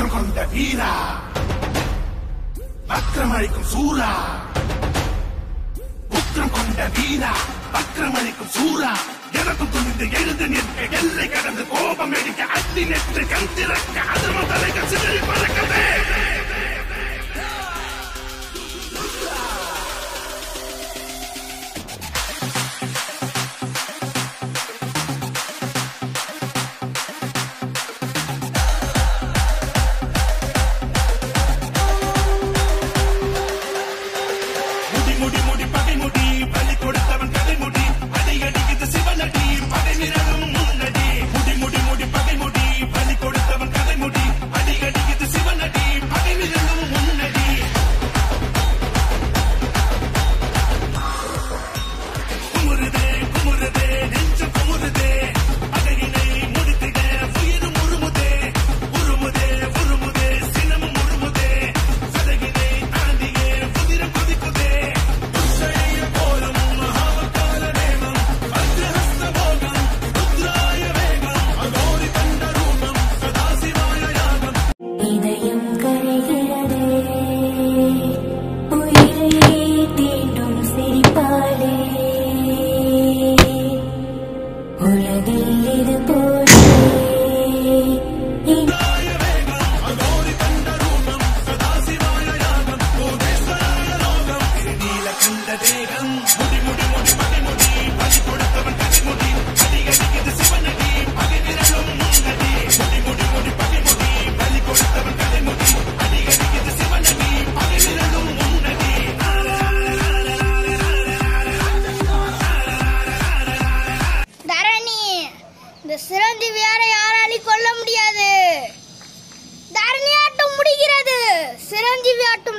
வக்ரம் கொண்ட வீரா. வக்ரம் அழிக்கும் சூரா. உக்ரம் கொண்ட வீரா. வக்ரம் அழிக்கும் சூரா. எனக்கு துணிந்து எழுது நிற்க எல்லை கடந்து கோபம் எடுக்க அத்தி நெற்று கண் ముడి ముడి పది ముడి चिरंजीवी ऑटो